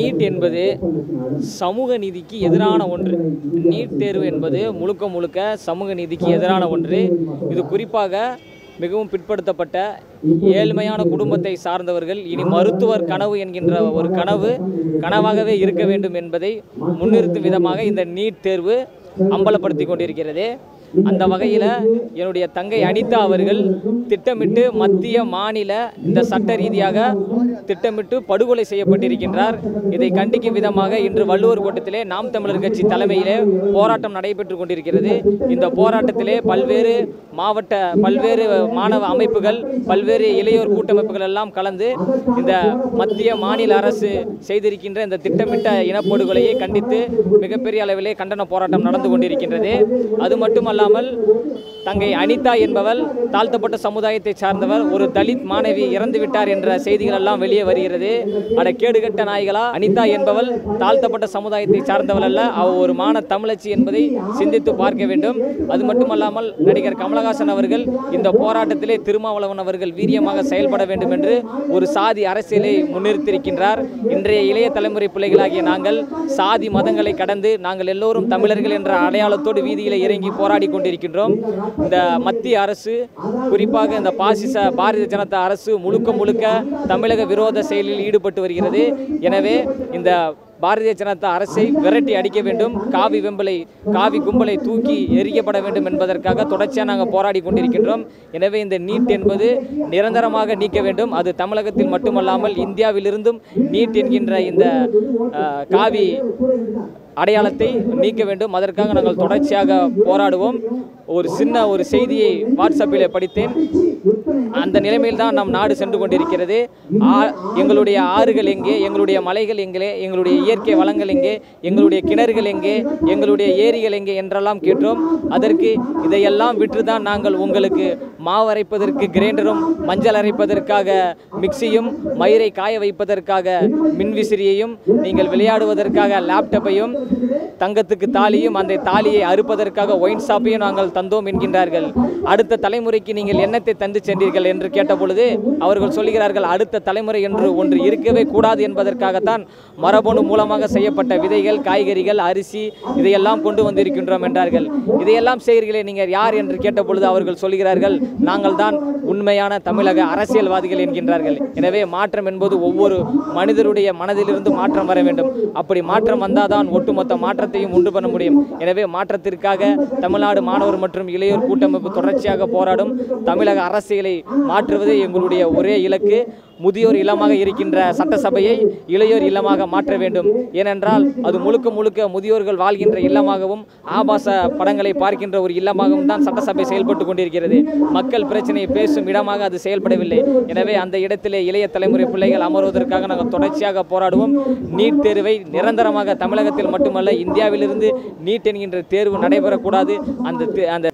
NEET என்பது சமூக நீதிக்கு எதிரான ஒன்று. நீட் தேர்வு என்பது முழுக்க முழுக்க சமூக நீதிக்கு எதிரான ஒன்று. இது குறிப்பாக மிகவும் பிற்படுத்தப்பட்ட ஏழ்மையான குடும்பத்தை சார்ந்தவர்கள் இனி மருத்துவர் கனவு என்கின்ற ஒரு கனவு கனவாகவே இருக்க வேண்டும் என்பதை முன்னிறுத்தும் விதமாக இந்த நீட் தேர்வு அம்பலப்படுத்தி கொண்டிருக்கிறது அந்த வகையில் என்னுடைய தங்கை அனிதா அவர்கள் திட்டமிட்டு மத்திய மாநில இந்த சட்ட ரீதியாக திட்டமிட்டு படுகொலை செய்யப்பட்டிருக்கின்றார். இதை கண்டிக்கும் விதமாக இன்று வள்ளுவர் கோட்டத்திலே நாம் தமிழர் கட்சி தலைமையிலே போராட்டம் நடைபெற்று கொண்டிருக்கிறது. இந்த போராட்டத்திலே பல்வேறு மாவட்ட பல்வேறு மாணவ அமைப்புகள் பல்வேறு இளையோர் கூட்டமைப்புகள் எல்லாம் கலந்து இந்த மத்திய மாநில அரசு செய்திருக்கின்ற இந்த திட்டமிட்ட இனப்படுகொலையை கண்டித்து மிகப்பெரிய அளவிலே கண்டன போராட்டம் நடந்து கொண்டிருக்கின்றது. அது மட்டுமல்லாமல் தங்கை அனிதா என்பவள் தாழ்த்தப்பட்ட சமுதாயத்தை சார்ந்தவர் ஒரு தலித் மாணவி இறந்து விட்டார் என்ற செய்திகள் எல்லாம் வெளியே வருகிறது. அட கேடுகட்ட நாய்களா? அனிதா என்பவள் தாழ்த்தப்பட்ட சமுதாயத்தை சார்ந்தவள் அல்ல அவ ஒரு மான தமிழச்சி என்பதை சிந்தித்து பார்க்க வேண்டும். அது மட்டுமல்லாமல் நடிகர் கமலஹாசன் அவர்கள் இந்த போராட்டத்திலே திருமாவளவன் அவர்கள் வீரியமாக செயல்பட வேண்டும் என்று ஒரு சாதி அரசியலை முன்னிறுத்தியிருக்கின்றார். இன்றைய இளைய தலைமுறை பிள்ளைகளாகிய நாங்கள் சாதி மதங்களை கடந்து நாங்கள் எல்லோரும் தமிழர்கள் என்ற அடையாளத்தோடு வீதியில் இறங்கி போராடி கொண்டிருக்கின்றோம். இந்த மத்திய அரசு குறிப்பாக இந்த பாசிச பாரதிய ஜனதா அரசு முழுக்க முழுக்க தமிழக விரோத செயலில் ஈடுபட்டு வருகிறது. எனவே இந்த பாரதிய ஜனதா அரசை விரட்டி அடிக்க வேண்டும். காவி வெம்பலை காவி கும்பலை தூக்கி எரிக்கப்பட வேண்டும் என்பதற்காக தொடர்ச்சியாக நாங்கள் போராடி கொண்டிருக்கின்றோம். எனவே இந்த நீட் என்பது நிரந்தரமாக நீக்க வேண்டும். அது தமிழகத்தில் மட்டுமல்லாமல் இந்தியாவிலிருந்தும் நீட் என்கின்ற இந்த காவி அடையாளத்தை நீக்க வேண்டும். அதற்காக நாங்கள் தொடர்ச்சியாக போராடுவோம். ஒரு சின்ன ஒரு செய்தியை வாட்ஸ்அப்பில் படித்தேன். அந்த நிலைமையில் தான் நம் நாடு சென்று கொண்டிருக்கிறது. ஆ- எங்களுடைய ஆறுகள் எங்கே? எங்களுடைய மலைகள் எங்கே? எங்களுடைய இயற்கை வளங்கள் எங்கே? எங்களுடைய கிணறுகள் எங்கே? எங்களுடைய ஏரிகள் எங்கே? என்றெல்லாம் கேட்டோம். அதற்கு இதையெல்லாம் விற்றுதான் நாங்கள் உங்களுக்கு மாவு அரைப்பதற்கு கிரைண்டரும் மஞ்சள் அரைப்பதற்காக மிக்சியும் மயிரை காய வைப்பதற்காக மின்விசிறியையும் நீங்கள் விளையாடுவதற்காக லேப்டாப்பையும் தங்கத்துக்கு தாலியும் அந்த தாலியை அறுப்பதற்காக ஒயின் ஷாப்பையும் நாங்கள் தந்தோம் என்கின்றார்கள். அடுத்த தலைமுறைக்கு நீங்கள் என்னத்தை தந்து சென்றீர்கள் என்று கேட்டபொழுது அவர்கள் சொல்கிறார்கள் அடுத்த தலைமுறை என்று ஒன்று இருக்கவே கூடாது என்பதற்காகத்தான் மரபணு மூலமாக செய்யப்பட்ட விதைகள் காய்கறிகள் அரிசி இதையெல்லாம் கொண்டு வந்திருக்கின்றோம் என்றார்கள். இதையெல்லாம் செய்கிறீர்களே நீங்கள் யார்? என்று கேட்டபொழுது அவர்கள் சொல்கிறார்கள் நாங்கள் தான் உண்மையான தமிழக அரசியல்வாதிகள் என்கின்றார்கள். எனவே மாற்றம் என்பது ஒவ்வொரு மனிதருடைய மனதிலிருந்து மாற்றம் வர வேண்டும். அப்படி மாற்றம் வந்தாதான் ஒட்டுமொத்த மாற்றத்தையும் உண்டு பண்ண முடியும். எனவே மாற்றத்திற்காக தமிழ்நாடு மாணவர் மற்றும் இளையோர் கூட்டமைப்பு தொடர்ச்சியாக போராடும் தமிழக அரசியலை மாற்றுவது எங்களுடைய ஒரே இலக்கு. முதியோர் இல்லமாக இருக்கின்ற சட்டசபையை இளையோர் இல்லமாக மாற்ற வேண்டும். ஏனென்றால் அது முழுக்க முழுக்க முதியோர்கள் வாழ்கின்ற இல்லமாகவும் ஆபாச படங்களை பார்க்கின்ற ஒரு இல்லமாகவும் தான் சட்டசபை செயல்பட்டு கொண்டிருக்கிறது. மக்கள் பிரச்சனையை பேசும் இடமாக அது செயல்படவில்லை. எனவே அந்த இடத்திலே இளைய தலைமுறை பிள்ளைகள் அமர்வதற்காக நாங்கள் தொடர்ச்சியாக போராடுவோம். நீட் தேர்வை நிரந்தரமாக தமிழகத்தில் மட்டுமல்ல இந்தியாவிலிருந்து நீட் என்கின்ற தேர்வு நடைபெறக்கூடாது. அந்த அந்த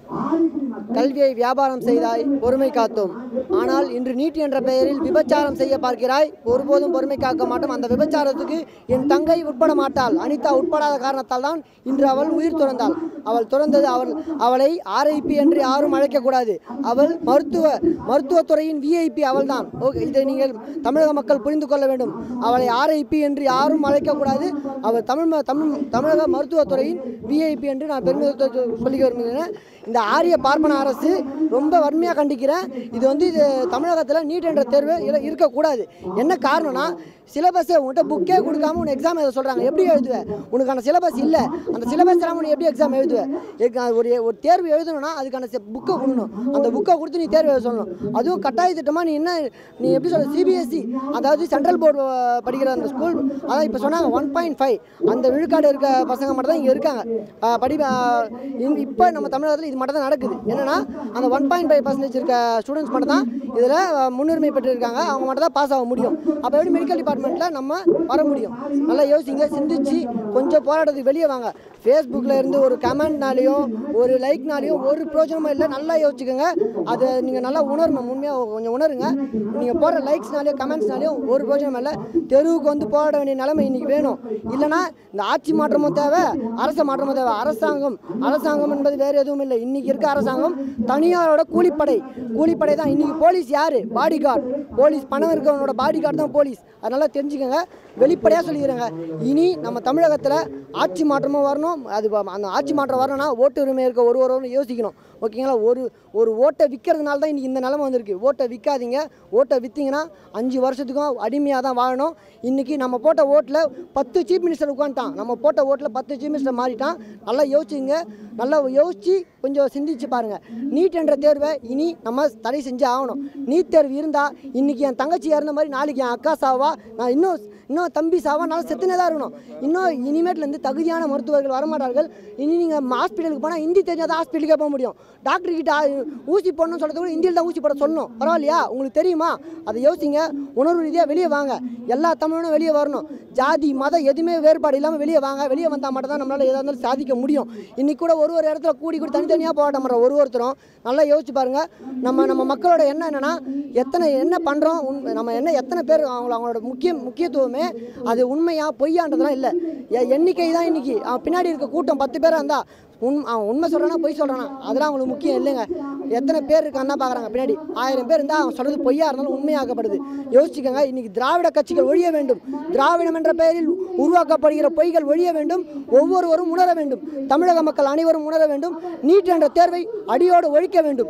கல்வியை வியாபாரம் செய்தாய் பொறுமை காத்தோம். ஆனால் இன்று நீட் என்ற பெயரில் விபச்சாரம் செய்ய பார்க்கிறாய். ஒருபோதும் பொறுமை காக்க மாட்டோம். அந்த விபச்சாரத்துக்கு என் தங்கை உட்பட மாட்டாள். அனிதா உட்படாத காரணத்தால் தான் இன்று அவள் உயிர் துறந்தாள். அவள் துறந்தது அவள் அவளை ஆர்ஐபி என்று யாரும் அழைக்கக்கூடாது. அவள் மருத்துவ மருத்துவத்துறையின் விஐபி அவள் தான் ஓகே இதை நீங்கள் தமிழக மக்கள் புரிந்து கொள்ள வேண்டும். அவளை ஆர்ஐபி என்று யாரும் அழைக்கக்கூடாது. அவள் தமிழ் ம- தமிழ் தமிழக மருத்துவத்துறையின் விஐபி என்று நான் பெருமிதத்தை சொல்லி வருகிறேன் இந்த ஆரிய பார்ப்பன அரசு ரொம்ப வன்மையாக கண்டிக்கிறேன். இது வந்து இது தமிழகத்தில் நீட் என்ற தேர்வு இல்லை இருக்கக்கூடாது. என்ன காரணம்னா சிலபஸை உங்கள்கிட்ட புக்கே கொடுக்காம உனக்கு எக்ஸாம் எழுத சொல்கிறாங்க எப்படி எழுதுவேன் உனக்கான சிலபஸ் இல்லை. அந்த சிலபஸ் இல்லாமல் நீ எப்படி எக்ஸாம் எழுதுவேன் ஒரு ஒரு தேர்வு எழுதணும்னா அதுக்கான புக்கை கொடுக்கணும். அந்த புக்கை கொடுத்து நீ தேர்வு எழுத சொல்லணும். அதுவும் கட்டாய திட்டமாக நீ என்ன நீ எப்படி சொல்ல சிபிஎஸ்சி அதாவது சென்ட்ரல் போர்டு படிக்கிற அந்த ஸ்கூல் அதான் இப்போ சொன்னாங்க ஒன் பாயிண்ட் ஃபைவ் அந்த விழுக்காடு இருக்க பசங்க மட்டும் தான் இங்கே இருக்காங்க. படி இப்போ நம்ம தமிழகத்தில் இது மட்டும் தான் நடக்குது. என்னன்னா அந்த ஒன் பாயிண்ட் ஃபைவ் பர்சன்டேஜ் இருக்க ஸ்டூடெண்ட்ஸ் மட்டும் தான் இதில் முன்னுரிமை பெற்றிருக்காங்க. அவங்க மட்டும் தான் பாஸ் ஆக முடியும். அப்போ எப்படி மெடிக்கல் டிபார்ட்மெண்ட்டில் நம்ம வர முடியும்? நல்லா யோசிங்க சிந்திச்சு கொஞ்சம் போராட்டத்துக்கு வெளியே வாங்க. ஃபேஸ்புக்கில் இருந்து ஒரு கமெண்ட்னாலையும் ஒரு லைக்னாலையும் ஒரு பிரோஜனமும் இல்லை. நல்லா யோசிச்சுக்கோங்க. அதை நீங்கள் நல்லா உணரணும். உண்மையாக கொஞ்சம் உணருங்க. நீங்கள் போடுற லைக்ஸ்னாலையும் கமெண்ட்ஸ்னாலையும் ஒரு பிரோஜனம் இல்லை. தெருவுக்கு வந்து போராட வேண்டிய நிலைமை இன்றைக்கி வேணும். இல்லைனா இந்த ஆட்சி மாற்றமும் தேவை அரச மாற்றமும் தேவை. அரசாங்கம் அரசாங்கம் என்பது வேறு எதுவும் இல்லை. இன்றைக்கி இருக்க அரசாங்கம் தனியாரோட கூலிப்படை. கூலிப்படை தான் இன்றைக்கி போலீஸ் யார்? பாடி கார்டு போலீஸ் பணம் இருக்கவனோட பாடி கார்டு தான் போலீஸ். அதனால் தெரிஞ்சுக்கோங்க. வெளிப்படையாக சொல்லிக்கிறேங்க. இனி நம்ம தமிழகத்தில் ஆட்சி மாற்றமும் வரணும். அது அந்த ஆட்சி மாற்றம் வரணும்னா ஓட்டு உரிமை இருக்க ஒரு ஒருவரும் யோசிக்கணும். ஓகேங்களா? ஒரு ஒரு ஓட்டை விற்கிறதுனால தான் இன்றைக்கி இந்த நிலமை வந்திருக்கு. ஓட்டை விற்காதீங்க ஓட்டை விற்றீங்கன்னா அஞ்சு வருஷத்துக்கும் அடிமையாக தான் வாழணும். இன்றைக்கி நம்ம போட்ட ஓட்டில் பத்து சீஃப் மினிஸ்டர் உட்காந்துட்டான் நம்ம போட்ட ஓட்டில் பத்து சீஃப் மினிஸ்டர் மாறிட்டான். நல்லா யோசிச்சுங்க. நல்லா யோசித்து கொஞ்சம் சிந்திச்சு பாருங்கள் நீட் என்ற தேர்வை இனி நம்ம தடை செஞ்சு ஆகணும். நீட் தேர்வு இருந்தால் இன்றைக்கி என் தங்கச்சி இறந்த மாதிரி நாளைக்கு என் அக்கா சாவா நான் இன்னும் இன்னும் தம்பி சாவானாலும் நல்லா செத்துனே தான் இருக்கணும். இன்னும் இனிமேட்லேருந்து தகுதியான மருத்துவர்கள் வரமாட்டார்கள். இனி நீங்கள் ஹாஸ்பிட்டலுக்கு போனால் ஹிந்தி தெரிஞ்சால் தான் ஹாஸ்பிட்டலுக்கே போக முடியும். டாக்டர் கிட்ட ஊசி போடணும்னு சொல்கிறது கூட ஹிந்தியில் தான் ஊசி போட சொல்லணும். பரவாயில்லையா? உங்களுக்கு தெரியுமா? அதை யோசிங்க. உணர்வு ரீதியாக வெளியே வாங்க. எல்லா தமிழனும் வெளியே வரணும். ஜாதி மதம் எதுவுமே வேறுபாடு இல்லாமல் வெளியே வாங்க வெளியே வந்தால் மட்டும் தான் நம்மளால் எதாக இருந்தாலும் சாதிக்க முடியும். இன்றைக்கி கூட ஒரு ஒரு இடத்துல கூடி கூடி தனித்தனியாக போராட்டம் பண்ணுறோம் ஒரு ஒருத்தரும் நல்லா யோசிச்சு பாருங்கள் நம்ம நம்ம மக்களோட எண்ணம் என்னென்னா எத்தனை என்ன பண்ணுறோம் நம்ம என்ன எத்தனை பேர் அவங்கள அவங்களோட முக்கிய முக்கியத்துவமே அது உண்மையாக பொய்யான்றதுலாம் இல்லை. எ- எண்ணிக்கை தான் இன்றைக்கி பின்னாடி இருக்க கூட்டம் பத்து பேராக இருந்தால் உண் அவன் உண்மை சொல்கிறானா பொய் சொல்கிறானா அதெல்லாம் அவங்களுக்கு முக்கியம் இல்லைங்க. எத்தனை பேர் இருக்கான்னு பார்க்குறாங்க பின்னாடி? ஆயிரம் பேர் இருந்தால் அவன் சொல்கிறது பொய்யாக இருந்தாலும் உண்மையாக்கப்படுது. யோசிச்சுக்கோங்க இன்றைக்கி திராவிட கட்சிகள் ஒழிய வேண்டும். திராவிடம் என்ற பெயரில் உருவாக்கப்படுகிற பொய்கள் ஒழிய வேண்டும். ஒவ்வொருவரும் உணர வேண்டும். தமிழக மக்கள் அனைவரும் உணர வேண்டும். நீட் என்ற தேர்வை அடியோடு ஒழிக்க வேண்டும்.